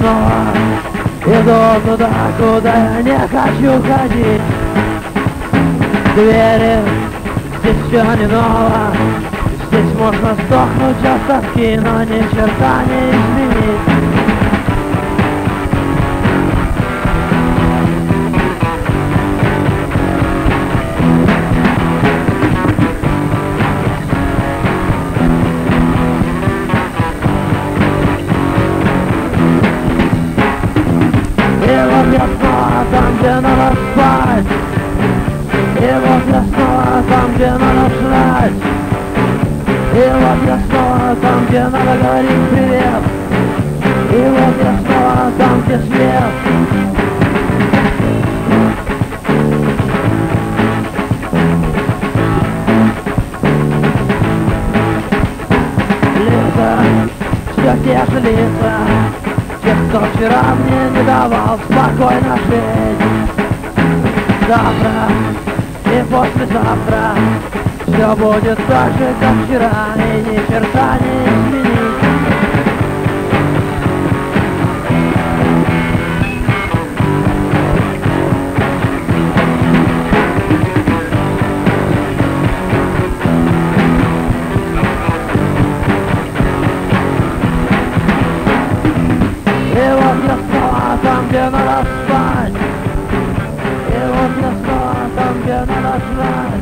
снова Иду туда, куда я не хочу ходить. Двери здесь все не ново. Здесь можно сдохнуть от тоски, но ни черта не изменить я снова там, где надо спать И вот я снова там, где надо жрать И вот я снова там, где надо говорить привет. И вот я снова там, где свет Лица, все те же лица Тех, кто вчера мне не давал спокойно жить. Завтра и послезавтра Все будет так же, как вчера И ни черта не изменить где надо спать И вот я снова там, где надо жрать